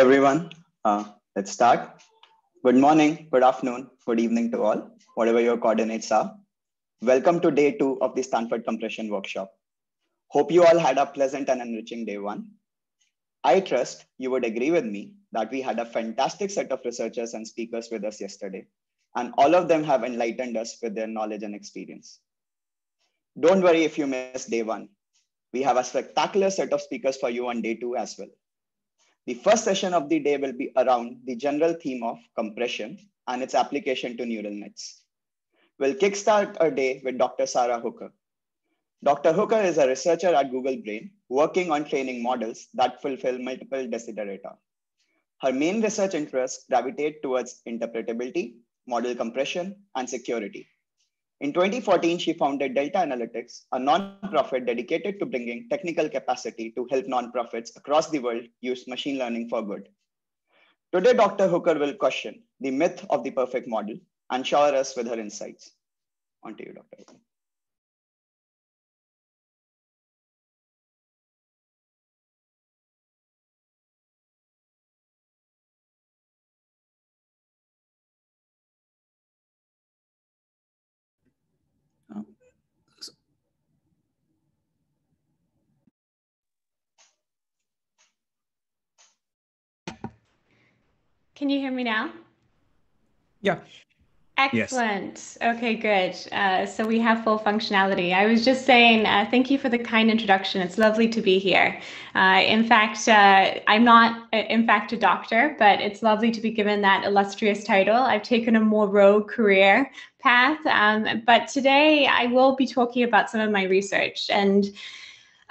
everyone. Uh, let's start. Good morning, good afternoon, good evening to all, whatever your coordinates are. Welcome to day two of the Stanford Compression Workshop. Hope you all had a pleasant and enriching day one. I trust you would agree with me that we had a fantastic set of researchers and speakers with us yesterday, and all of them have enlightened us with their knowledge and experience. Don't worry if you missed day one. We have a spectacular set of speakers for you on day two as well. The first session of the day will be around the general theme of compression and its application to neural nets. We'll kickstart our day with Dr. Sara Hooker. Dr. Hooker is a researcher at Google Brain working on training models that fulfill multiple desiderata. Her main research interests gravitate towards interpretability, model compression, and security. In 2014, she founded Delta Analytics, a nonprofit dedicated to bringing technical capacity to help nonprofits across the world use machine learning for good. Today, Dr. Hooker will question the myth of the perfect model and shower us with her insights. On to you, Dr. Hooker. Can you hear me now? Yeah. Excellent. Yes. Okay, good. Uh, so we have full functionality. I was just saying, uh, thank you for the kind introduction. It's lovely to be here. Uh, in fact, uh, I'm not, in fact, a doctor, but it's lovely to be given that illustrious title. I've taken a more rogue career path, um, but today I will be talking about some of my research and.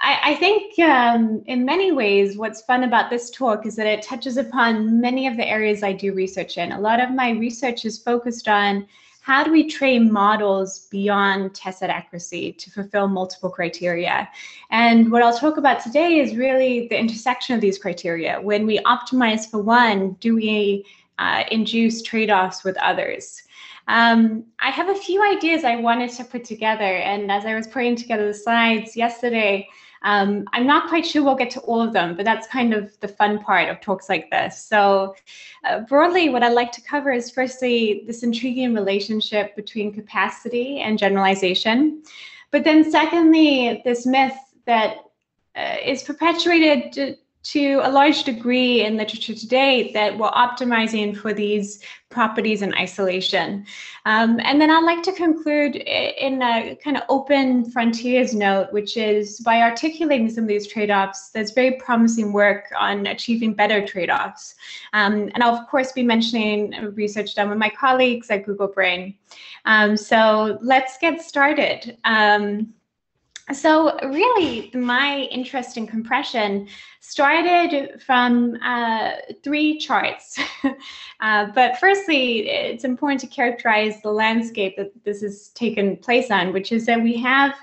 I, I think um, in many ways, what's fun about this talk is that it touches upon many of the areas I do research in. A lot of my research is focused on how do we train models beyond test set accuracy to fulfill multiple criteria? And what I'll talk about today is really the intersection of these criteria. When we optimize for one, do we uh, induce trade-offs with others? Um, I have a few ideas I wanted to put together. And as I was putting together the slides yesterday, um, I'm not quite sure we'll get to all of them, but that's kind of the fun part of talks like this. So uh, broadly, what I'd like to cover is firstly, this intriguing relationship between capacity and generalization. But then secondly, this myth that uh, is perpetuated to a large degree in literature today that we're optimizing for these properties in isolation. Um, and then I'd like to conclude in a kind of open frontiers note, which is by articulating some of these trade-offs, there's very promising work on achieving better trade-offs. Um, and I'll of course be mentioning research done with my colleagues at Google Brain. Um, so let's get started. So really, my interest in compression started from uh, three charts. uh, but firstly, it's important to characterize the landscape that this has taken place on, which is that we have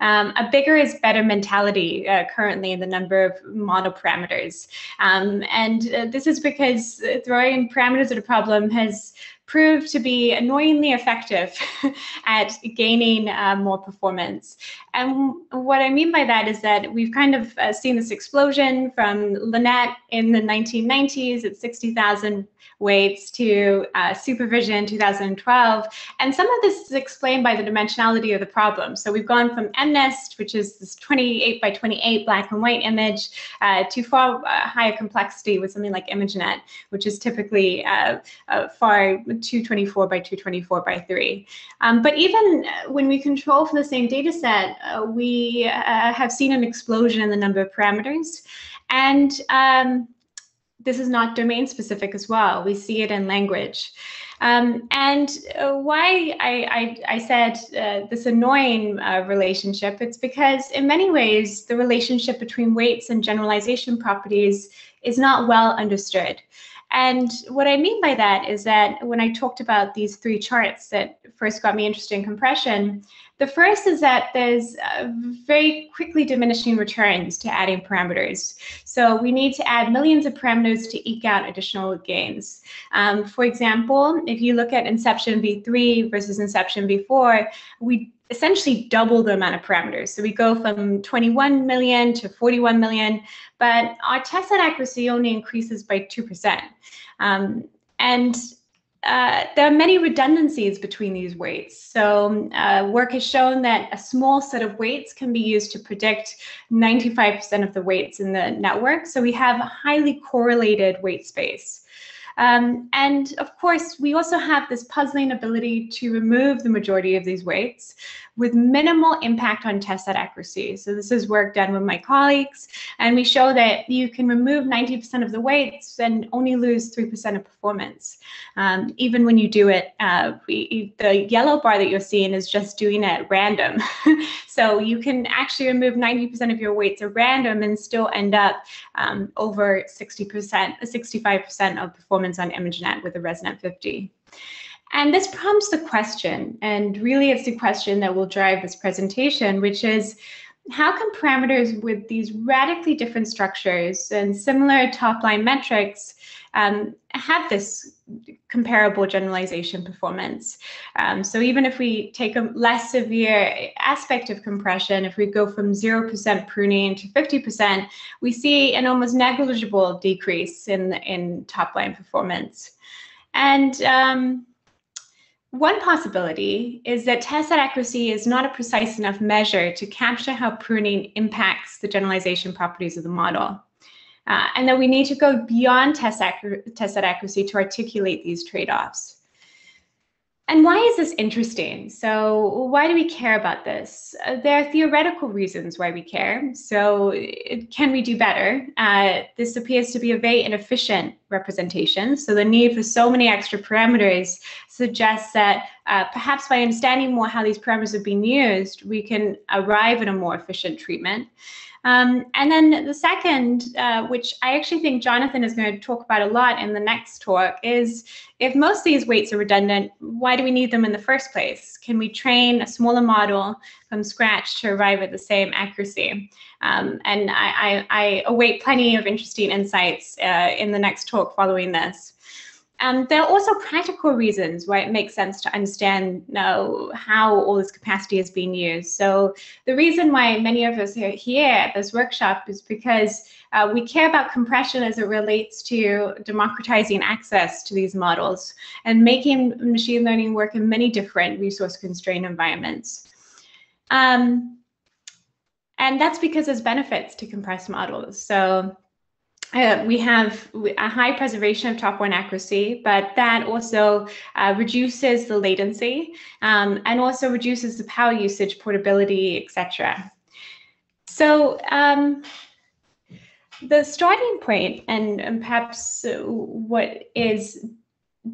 um, a bigger is better mentality uh, currently in the number of model parameters. Um, and uh, this is because throwing parameters at a problem has proved to be annoyingly effective at gaining uh, more performance. And what I mean by that is that we've kind of uh, seen this explosion from LeNet in the 1990s at 60,000 weights to uh, supervision in 2012. And some of this is explained by the dimensionality of the problem. So we've gone from MNIST, which is this 28 by 28 black and white image, uh, to far uh, higher complexity with something like ImageNet, which is typically uh, uh, far 224 by 224 by 3. Um, but even when we control for the same data set, uh, we have seen an explosion in the number of parameters. And um, this is not domain specific as well. We see it in language. Um, and uh, why I, I, I said uh, this annoying uh, relationship, it's because in many ways, the relationship between weights and generalization properties is not well understood. And what I mean by that is that when I talked about these three charts that first got me interested in compression, The first is that there's uh, very quickly diminishing returns to adding parameters. So we need to add millions of parameters to eke out additional gains. Um, for example, if you look at inception v3 versus inception v4, we essentially double the amount of parameters. So we go from 21 million to 41 million, but our test set accuracy only increases by 2%. Um, and uh, there are many redundancies between these weights. So uh, work has shown that a small set of weights can be used to predict 95% of the weights in the network. So we have a highly correlated weight space. Um, and of course, we also have this puzzling ability to remove the majority of these weights with minimal impact on test set accuracy. So this is work done with my colleagues, and we show that you can remove 90% of the weights and only lose 3% of performance. Um, even when you do it, uh, we, the yellow bar that you're seeing is just doing it at random. so you can actually remove 90% of your weights at random and still end up um, over 60%, 65% of performance on ImageNet with a ResNet 50. And this prompts the question, and really it's the question that will drive this presentation, which is how can parameters with these radically different structures and similar top-line metrics um, have this comparable generalization performance. Um, so even if we take a less severe aspect of compression, if we go from 0% pruning to 50%, we see an almost negligible decrease in, in top-line performance. And um, one possibility is that test set accuracy is not a precise enough measure to capture how pruning impacts the generalization properties of the model. Uh, and that we need to go beyond test, test set accuracy to articulate these trade-offs. And why is this interesting? So, why do we care about this? Uh, there are theoretical reasons why we care. So, can we do better? Uh, this appears to be a very inefficient representation. So, the need for so many extra parameters suggests that uh, perhaps by understanding more how these parameters are being used, we can arrive at a more efficient treatment. Um, and then the second, uh, which I actually think Jonathan is going to talk about a lot in the next talk, is if most of these weights are redundant, why do we need them in the first place? Can we train a smaller model from scratch to arrive at the same accuracy? Um, and I, I, I, await plenty of interesting insights uh, in the next talk following this. Um, there are also practical reasons why it makes sense to understand know, how all this capacity is being used. So the reason why many of us are here at this workshop is because uh, we care about compression as it relates to democratizing access to these models and making machine learning work in many different resource constrained environments. Um, and that's because there's benefits to compressed models. So uh, we have a high preservation of top one accuracy, but that also uh, reduces the latency um, and also reduces the power usage, portability, etc. So um, the starting point and, and perhaps what is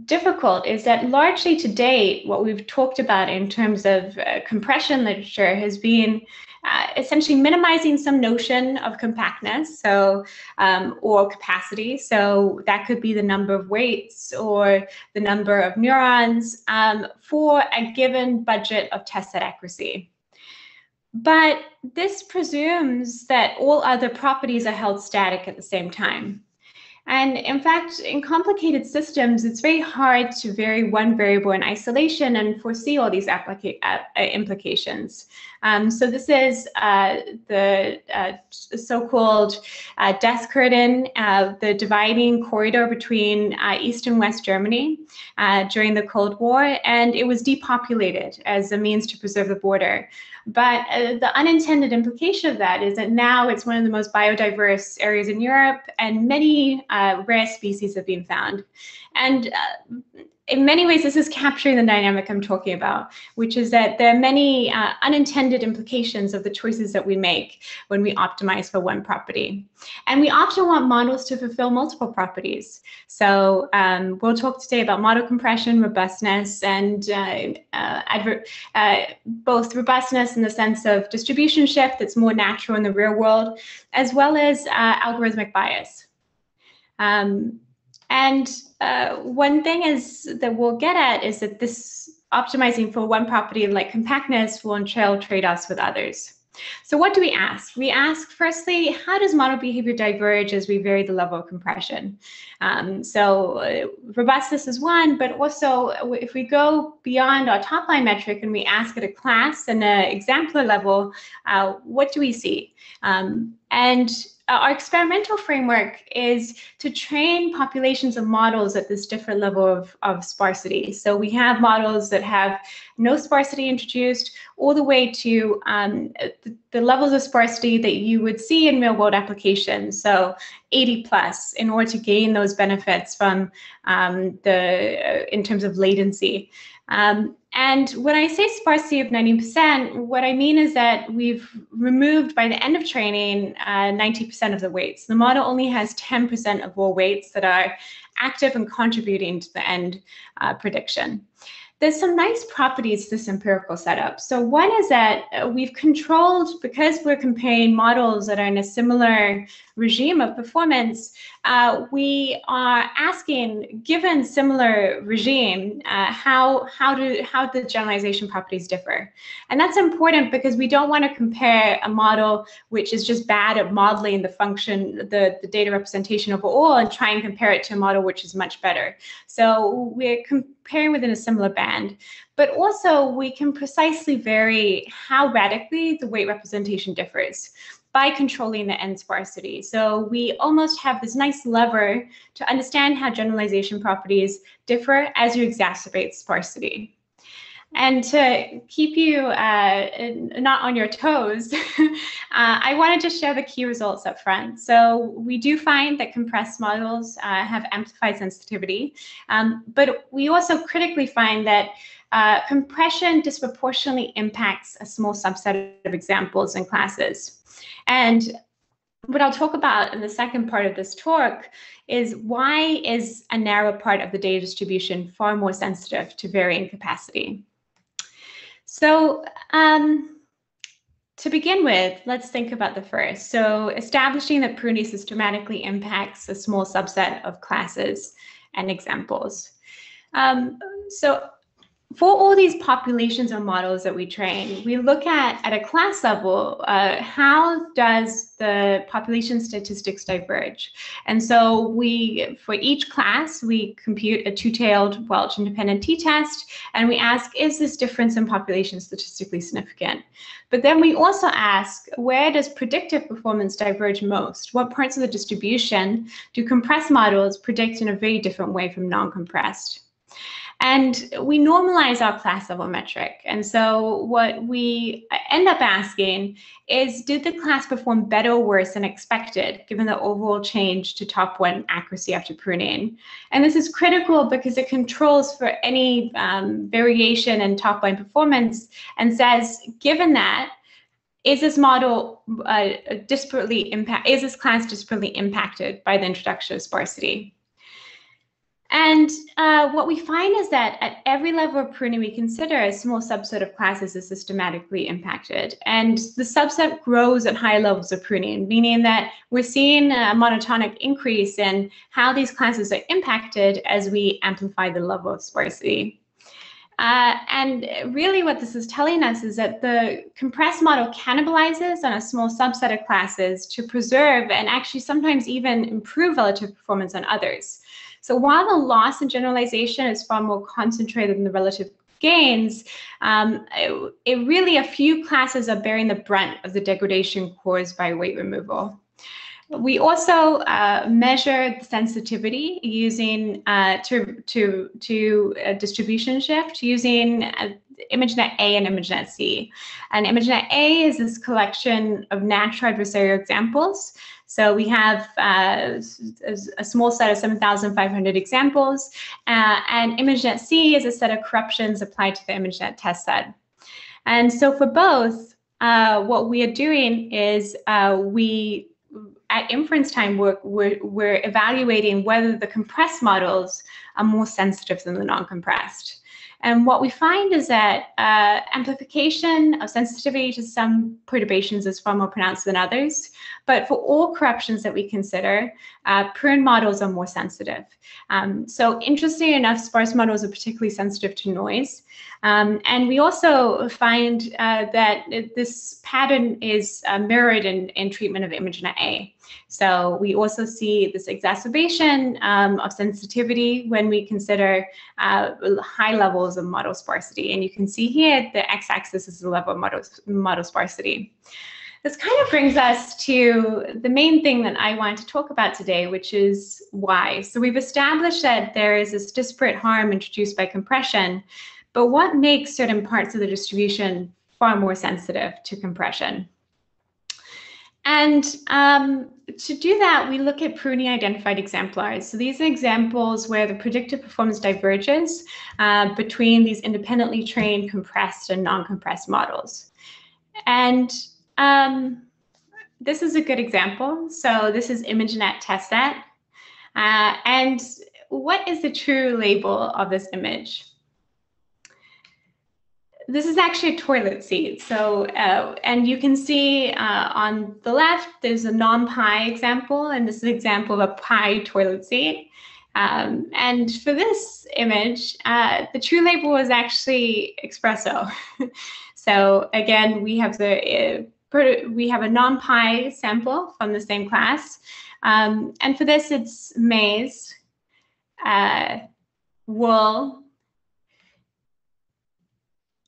difficult is that largely to date, what we've talked about in terms of uh, compression literature has been uh, essentially minimizing some notion of compactness, so um, or capacity. So that could be the number of weights or the number of neurons um, for a given budget of test set accuracy. But this presumes that all other properties are held static at the same time. And in fact, in complicated systems, it's very hard to vary one variable in isolation and foresee all these applica- uh, implications. Um, so this is uh, the uh, so-called uh, death curtain, uh, the dividing corridor between East and West Germany during the Cold War, and it was depopulated as a means to preserve the border. But uh, the unintended implication of that is that now it's one of the most biodiverse areas in Europe, and many uh, rare species have been found. And uh, in many ways, this is capturing the dynamic I'm talking about, which is that there are many uh, unintended implications of the choices that we make when we optimize for one property. And we often want models to fulfill multiple properties. So um, we'll talk today about model compression, robustness, and uh, uh, uh both robustness in the sense of distribution shift that's more natural in the real world, as well as uh, algorithmic bias. Um, And uh, one thing is that we'll get at is that this optimizing for one property like compactness will entail trade-offs with others. So what do we ask? We ask, firstly, how does model behavior diverge as we vary the level of compression? Um, so uh, robustness is one, but also if we go beyond our top line metric and we ask at a class and an exemplar level, uh, what do we see? Um, and our experimental framework is to train populations of models at this different level of, of sparsity. So we have models that have no sparsity introduced all the way to um, the, the, levels of sparsity that you would see in real world applications. So 80 plus in order to gain those benefits from um, the, uh, in terms of latency. Um, and when I say sparsity of 90%, what I mean is that we've removed by the end of training uh, 90% of the weights. The model only has 10% of all weights that are active and contributing to the end uh, prediction there's some nice properties to this empirical setup. So one is that uh, we've controlled, because we're comparing models that are in a similar regime of performance, uh, we are asking, given similar regime, uh, how, how, do, how the generalization properties differ. And that's important because we don't want to compare a model which is just bad at modeling the function, the, the data representation overall and try and compare it to a model which is much better. So we're comparing within a similar band, but also we can precisely vary how radically the weight representation differs by controlling the end sparsity. So we almost have this nice lever to understand how generalization properties differ as you exacerbate sparsity. And to keep you uh, not on your toes, uh, I wanted to share the key results up front. So we do find that compressed models uh, have amplified sensitivity, um, but we also critically find that uh, compression disproportionately impacts a small subset of examples and classes. And what I'll talk about in the second part of this talk is why is a narrow part of the data distribution far more sensitive to varying capacity? So um, to begin with, let's think about the first. So establishing that pruning systematically impacts a small subset of classes and examples. Um, so for all these populations or models that we train, we look at at a class level, uh, how does the population statistics diverge? And so we, for each class, we compute a two-tailed Welch independent t-test, and we ask, is this difference in population statistically significant? But then we also ask, where does predictive performance diverge most? What parts of the distribution do compressed models predict in a very different way from non-compressed? And we normalize our class level metric. And so what we end up asking is, did the class perform better or worse than expected, given the overall change to top one accuracy after pruning? And this is critical because it controls for any um, variation in top line performance and says, given that, is this model uh, disparately impact, is this class disparately impacted by the introduction of sparsity? And uh, what we find is that at every level of pruning we consider, a small subset of classes is systematically impacted. And the subset grows at high levels of pruning, meaning that we're seeing a monotonic increase in how these classes are impacted as we amplify the level of sparsity. Uh, and really what this is telling us is that the compressed model cannibalizes on a small subset of classes to preserve and actually sometimes even improve relative performance on others. So while the loss in generalization is far more concentrated than the relative gains, um, it, it really a few classes are bearing the brunt of the degradation caused by weight removal. We also uh, measure sensitivity using uh, to to to distribution shift using uh, ImageNet A and ImageNet C. And ImageNet A is this collection of natural adversarial examples so we have uh, a small set of 7,500 examples, uh, and ImageNet C is a set of corruptions applied to the ImageNet test set. And so for both, uh, what we are doing is uh, we, at inference time, we're, we're, we're evaluating whether the compressed models are more sensitive than the non-compressed. And what we find is that uh, amplification of sensitivity to some perturbations is far more pronounced than others. But for all corruptions that we consider, uh, pruned models are more sensitive. Um, so interestingly enough, sparse models are particularly sensitive to noise. Um, and we also find uh, that this pattern is uh, mirrored in, in treatment of ImageNet A. So we also see this exacerbation um, of sensitivity when we consider uh, high levels of model sparsity. And you can see here the x-axis is the level of model, model sparsity. This kind of brings us to the main thing that I want to talk about today, which is why. So we've established that there is this disparate harm introduced by compression, but what makes certain parts of the distribution far more sensitive to compression? And um, to do that, we look at pruning identified exemplars. So these are examples where the predicted performance diverges uh, between these independently trained compressed and non-compressed models. And um, this is a good example. So this is ImageNet test set. Uh, and what is the true label of this image? This is actually a toilet seat. So, uh, and you can see uh, on the left, there's a non-PIE example, and this is an example of a PIE toilet seat. Um, and for this image, uh, the true label was actually espresso. so again, we have the uh, we have a non-PIE sample from the same class. Um, and for this, it's maize, uh, wool,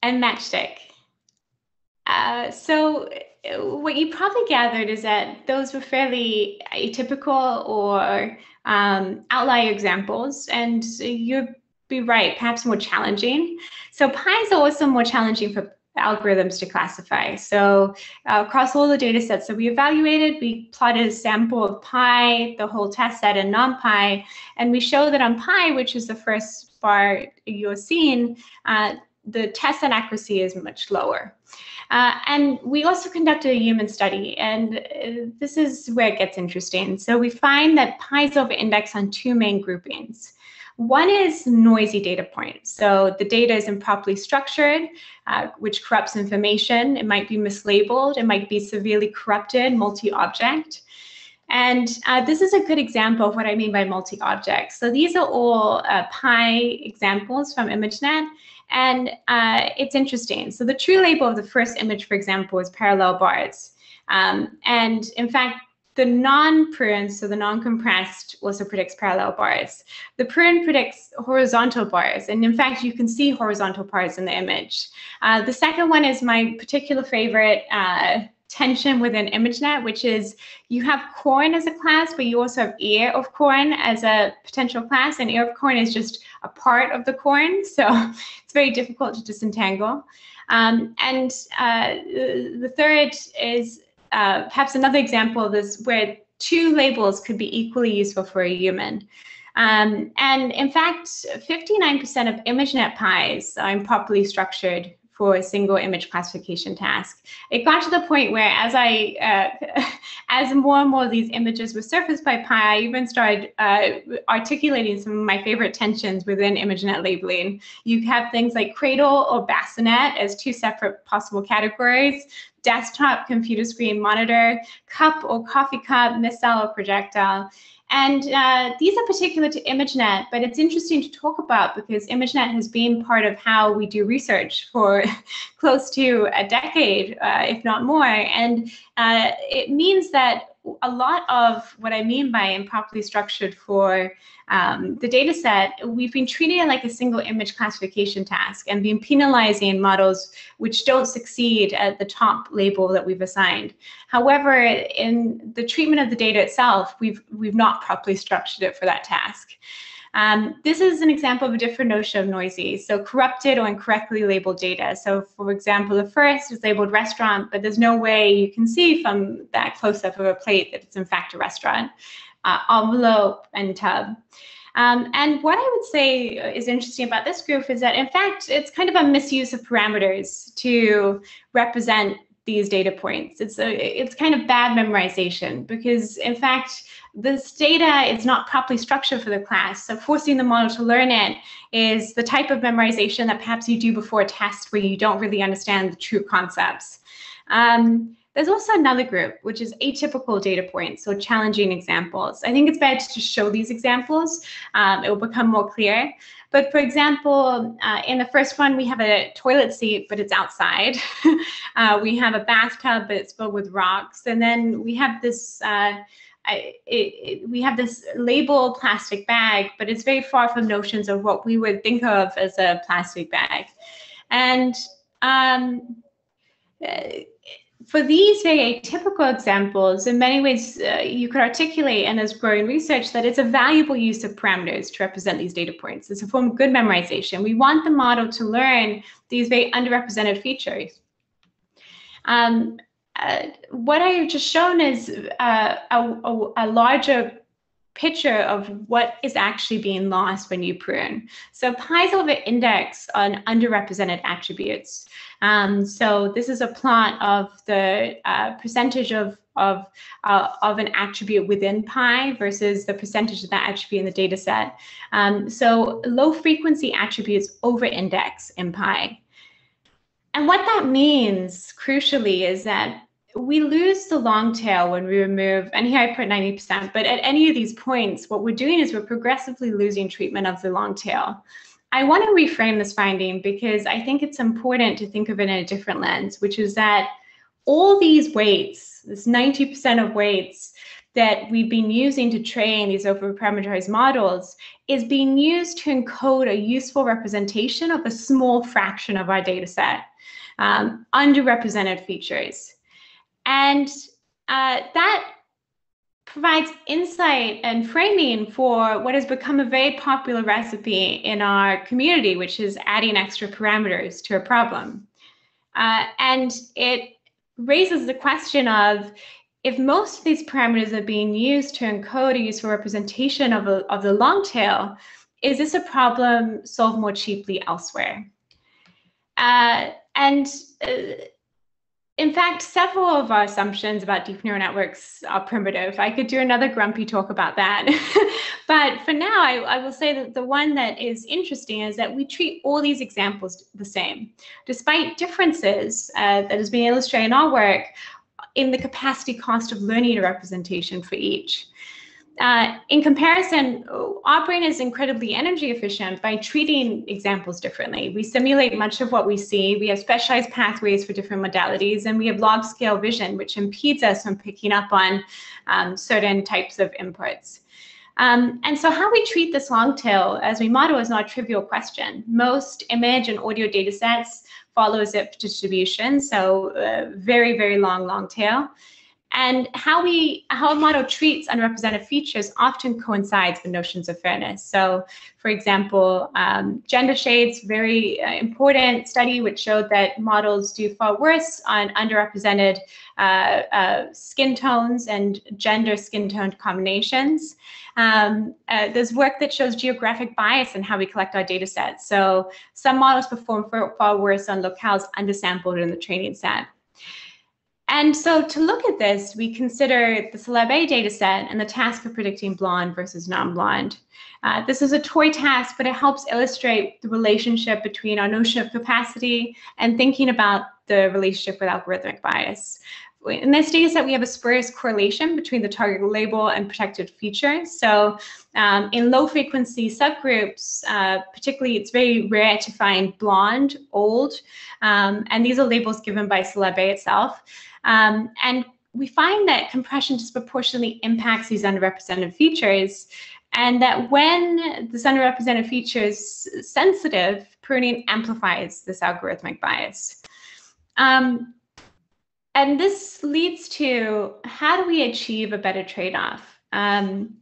and matchstick. Uh, so what you probably gathered is that those were fairly atypical or um, outlier examples, and you'd be right, perhaps more challenging. So PIE is also more challenging for algorithms to classify. So uh, across all the data sets that we evaluated, we plotted a sample of PIE, the whole test set, and non-PIE, and we show that on PIE, which is the first bar you're seeing, uh, the test and accuracy is much lower. Uh, and we also conducted a human study, and uh, this is where it gets interesting. So we find that PIE's over-index on two main groupings. One is noisy data points. So the data is improperly structured, uh, which corrupts information. It might be mislabeled. It might be severely corrupted, multi-object. And uh, this is a good example of what I mean by multi-object. So these are all uh, PIE examples from ImageNet. And uh, it's interesting. So the true label of the first image, for example, is parallel bars. Um, and in fact, the non-pruned, so the non-compressed, also predicts parallel bars. The pruned predicts horizontal bars, and in fact, you can see horizontal bars in the image. Uh, the second one is my particular favorite uh, tension within ImageNet, which is you have corn as a class, but you also have ear of corn as a potential class, and ear of corn is just a part of the corn, so it's very difficult to disentangle. Um, and uh, the third is uh, perhaps another example of this where two labels could be equally useful for a human. Um, and in fact, 59% of ImageNet PIEs are improperly structured for a single image classification task. It got to the point where as I, uh, as more and more of these images were surfaced by PIE, I even started uh, articulating some of my favorite tensions within ImageNet labeling. You have things like cradle or bassinet as two separate possible categories, desktop, computer screen, monitor, cup or coffee cup, missile or projectile. And uh, these are particular to ImageNet, but it's interesting to talk about because ImageNet has been part of how we do research for close to a decade, uh, if not more. And uh, it means that a lot of what I mean by improperly structured for um, the data set, we've been treating it like a single image classification task and been penalizing models which don't succeed at the top label that we've assigned. However, in the treatment of the data itself, we've, we've not properly structured it for that task. Um, this is an example of a different notion of noisy. So corrupted or incorrectly labeled data. So for example, the first is labeled restaurant, but there's no way you can see from that close-up of a plate that it's in fact a restaurant. Uh, envelope and tub. Um, and what I would say is interesting about this group is that, in fact, it's kind of a misuse of parameters to represent these data points. It's a, it's kind of bad memorization because in fact, this data is not properly structured for the class. So forcing the model to learn it is the type of memorization that perhaps you do before a test where you don't really understand the true concepts. Um, there's also another group, which is atypical data points, so challenging examples. I think it's better to show these examples. Um, it will become more clear. But for example, uh, in the first one, we have a toilet seat, but it's outside. uh, we have a bathtub, but it's filled with rocks. And then we have this, uh, it, it, we have this label plastic bag, but it's very far from notions of what we would think of as a plastic bag. And um, uh, for these very atypical examples, in many ways, uh, you could articulate, and there's growing research, that it's a valuable use of parameters to represent these data points. It's a form of good memorization. We want the model to learn these very underrepresented features. Um, uh, what I've just shown is uh, a, a, a larger picture of what is actually being lost when you prune. So PIEs over index on underrepresented attributes. Um, so this is a plot of the uh, percentage of of uh, of an attribute within PIE versus the percentage of that attribute in the data set. Um, so low frequency attributes over index in PIE. And what that means, crucially, is that we lose the long tail when we remove, and here I put 90%, but at any of these points, what we're doing is we're progressively losing treatment of the long tail. I want to reframe this finding because I think it's important to think of it in a different lens, which is that all these weights, this 90% of weights that we've been using to train these over-parameterized models is being used to encode a useful representation of a small fraction of our data set, um, underrepresented features. And uh, that provides insight and framing for what has become a very popular recipe in our community, which is adding extra parameters to a problem. Uh, and it raises the question of if most of these parameters are being used to encode a useful representation of, a, of the long tail, is this a problem solved more cheaply elsewhere? Uh, and uh, in fact, several of our assumptions about deep neural networks are primitive. I could do another grumpy talk about that. but for now, I, I, will say that the one that is interesting is that we treat all these examples the same. Despite differences uh, that has been illustrated in our work in the capacity cost of learning a representation for each. Uh, in comparison, brain is incredibly energy efficient by treating examples differently. We simulate much of what we see. We have specialized pathways for different modalities, and we have log scale vision, which impedes us from picking up on um, certain types of inputs. Um, and so how we treat this long tail as we model is not a trivial question. Most image and audio data sets follow Zipf distribution, so uh, very, very long, long tail. And how we how a model treats underrepresented features often coincides with notions of fairness. So, for example, um, gender shades, very uh, important study which showed that models do far worse on underrepresented uh, uh, skin tones and gender skin tone combinations. Um, uh, there's work that shows geographic bias in how we collect our data sets. So some models perform far worse on locales undersampled in the training set. And so to look at this, we consider the Celeb data set and the task of predicting blonde versus non-blonde. Uh, this is a toy task, but it helps illustrate the relationship between our notion of capacity and thinking about the relationship with algorithmic bias. In this data set, we have a spurious correlation between the target label and protected features. So um, in low frequency subgroups, uh, particularly it's very rare to find blonde, old, um, and these are labels given by CelebA itself. Um, and we find that compression disproportionately impacts these underrepresented features and that when this underrepresented feature is sensitive, pruning amplifies this algorithmic bias. Um, and this leads to how do we achieve a better trade-off? Um,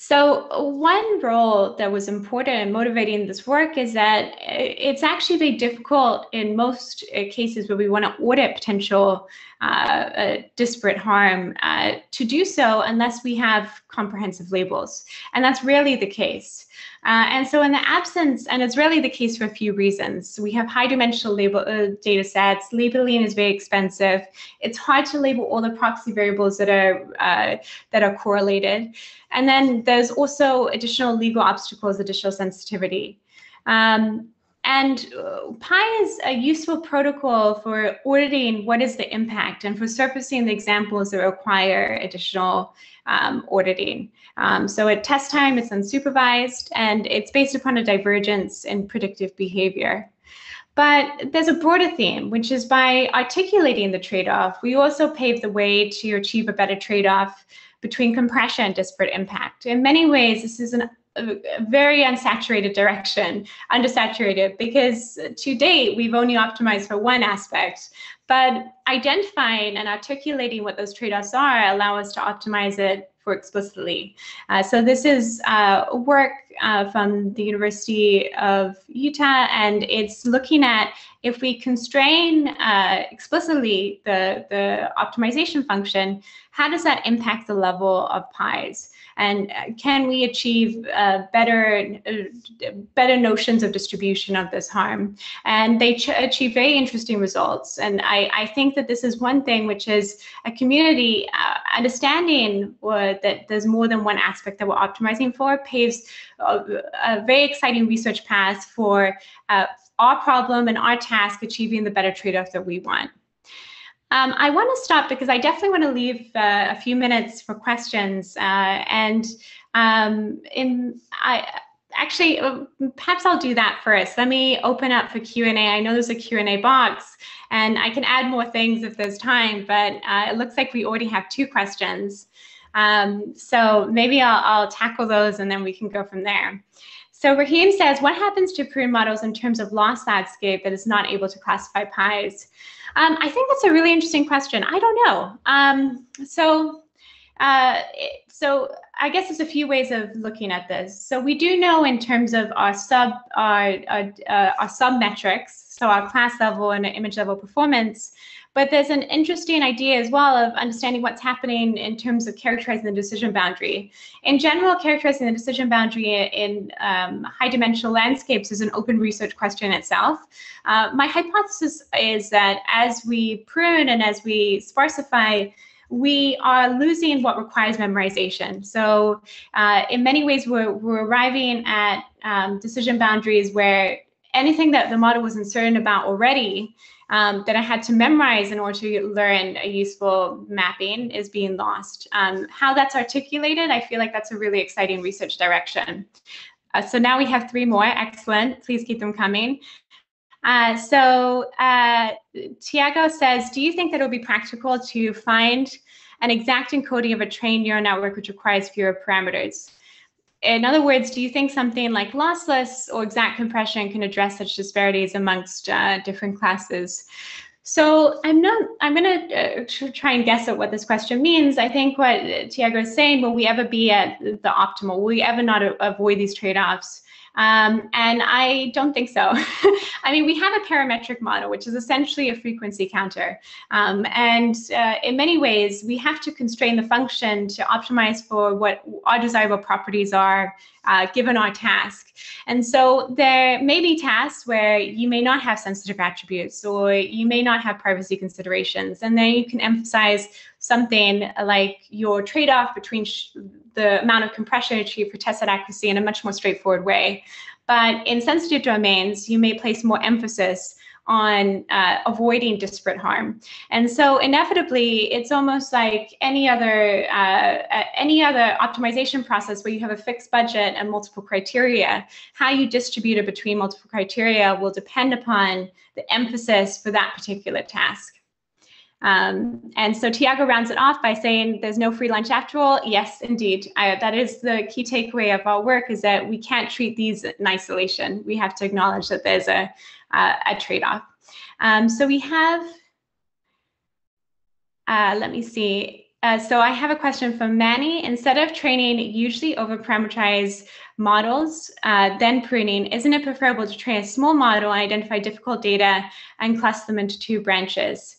So one role that was important in motivating this work is that it's actually very difficult in most uh, cases where we want to audit potential uh, uh, disparate harm uh, to do so unless we have comprehensive labels. And that's rarely the case. Uh, and so in the absence, and it's really the case for a few reasons. We have high dimensional label uh, data sets. Labeling is very expensive. It's hard to label all the proxy variables that are uh, that are correlated. And then there's also additional legal obstacles, additional sensitivity. Um, and uh, PIE is a useful protocol for auditing what is the impact and for surfacing the examples that require additional um, auditing. Um, so at test time, it's unsupervised and it's based upon a divergence in predictive behavior. But there's a broader theme, which is by articulating the trade-off, we also pave the way to achieve a better trade-off between compression and disparate impact. In many ways, this is an very unsaturated direction, undersaturated, because to date we've only optimized for one aspect. But identifying and articulating what those trade-offs are allow us to optimize it for explicitly. Uh, so this is uh, work uh, from the University of Utah, and it's looking at if we constrain uh, explicitly the, the optimization function, how does that impact the level of PIEs? And uh, can we achieve uh, better uh, better notions of distribution of this harm and they achieve very interesting results and I, I think that this is one thing which is a community uh, understanding that there's more than one aspect that we're optimizing for paves a, a very exciting research path for uh, our problem and our task achieving the better trade-off that we want. Um, I want to stop because I definitely want to leave uh, a few minutes for questions. Uh, and um, in I actually, uh, perhaps I'll do that first. Let me open up for Q&A. I know there's a Q&A box, and I can add more things if there's time, but uh, it looks like we already have two questions. Um, so maybe I'll, I'll tackle those and then we can go from there. So Raheem says, what happens to prune models in terms of loss landscape that is not able to classify PIEs? Um, I think that's a really interesting question. I don't know. Um, so, uh, so I guess there's a few ways of looking at this. So we do know in terms of our sub our our, uh, our sub metrics, so our class level and image level performance. But there's an interesting idea as well of understanding what's happening in terms of characterizing the decision boundary. In general, characterizing the decision boundary in um, high dimensional landscapes is an open research question itself. Uh, my hypothesis is that as we prune and as we sparsify, we are losing what requires memorization. So uh, in many ways, we're, we're arriving at um, decision boundaries where anything that the model was uncertain about already um, that I had to memorize in order to learn a useful mapping is being lost. Um, how that's articulated, I feel like that's a really exciting research direction. Uh, so now we have three more. Excellent. Please keep them coming. Uh, so uh, Tiago says, do you think that it'll be practical to find an exact encoding of a trained neural network which requires fewer parameters? In other words, do you think something like lossless or exact compression can address such disparities amongst uh, different classes? So I'm not. I'm going to uh, try and guess at what this question means. I think what Tiago is saying: Will we ever be at the optimal? Will we ever not avoid these trade-offs? Um, and I don't think so. I mean, we have a parametric model, which is essentially a frequency counter. Um, and uh, in many ways, we have to constrain the function to optimize for what our desirable properties are uh, given our task. And so there may be tasks where you may not have sensitive attributes or you may not have privacy considerations. And then you can emphasize something like your trade-off between the amount of compression achieved for test set accuracy in a much more straightforward way. But in sensitive domains, you may place more emphasis on uh, avoiding disparate harm. And so inevitably, it's almost like any other uh, any other optimization process where you have a fixed budget and multiple criteria. How you distribute it between multiple criteria will depend upon the emphasis for that particular task. Um, and so Tiago rounds it off by saying there's no free lunch after all. Yes, indeed. I, that is the key takeaway of our work is that we can't treat these in isolation. We have to acknowledge that there's a, a, trade-off. Um, so we have, uh, let me see. uh, so I have a question from Manny. Instead of training usually over parameterized models, uh, then pruning, isn't it preferable to train a small model and identify difficult data and cluster them into two branches?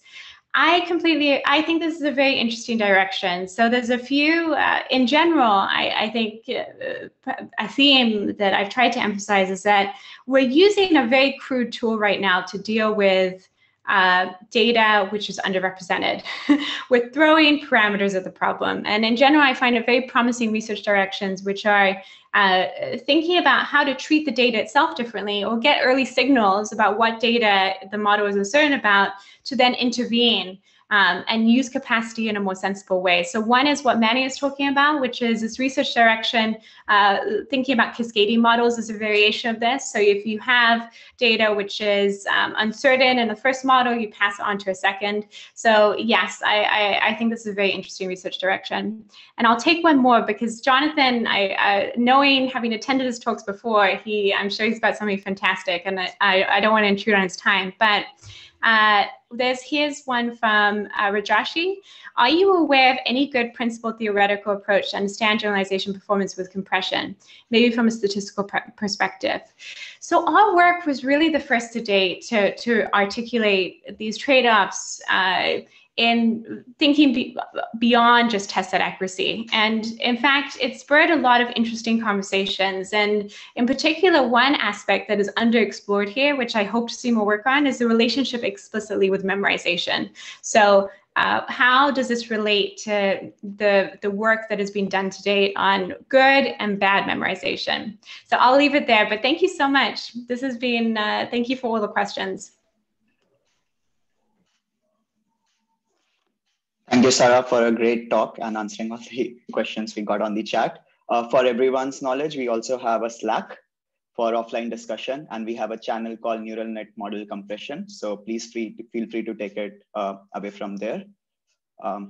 I completely, I think this is a very interesting direction. So there's a few, uh, in general, I, I think uh, a theme that I've tried to emphasize is that we're using a very crude tool right now to deal with uh, data which is underrepresented. We're throwing parameters at the problem. And in general, I find it very promising research directions which are uh, thinking about how to treat the data itself differently or get early signals about what data the model is uncertain about to then intervene um, and use capacity in a more sensible way. So one is what Manny is talking about, which is this research direction, uh, thinking about cascading models as a variation of this. So if you have data which is um, uncertain in the first model, you pass it on to a second. So yes, I, I, I, think this is a very interesting research direction. And I'll take one more because Jonathan, I, knowing, having attended his talks before, he, I'm sure he's got something fantastic and I, I don't want to intrude on his time, but uh, there's here's one from uh, Rajashi. Are you aware of any good principal theoretical approach to understand generalization performance with compression, maybe from a statistical perspective? So our work was really the first to date to, to articulate these trade-offs uh, in thinking be beyond just test set accuracy. And in fact, it spurred a lot of interesting conversations. And in particular, one aspect that is underexplored here, which I hope to see more work on, is the relationship explicitly with memorization. So uh, how does this relate to the, the work that has been done to date on good and bad memorization? So I'll leave it there, but thank you so much. This has been, uh, thank you for all the questions. Thank you, Sara, for a great talk and answering all the questions we got on the chat. Uh, for everyone's knowledge, we also have a Slack for offline discussion, and we have a channel called Neural Net Model Compression. So please free, feel free to take it uh, away from there. Um,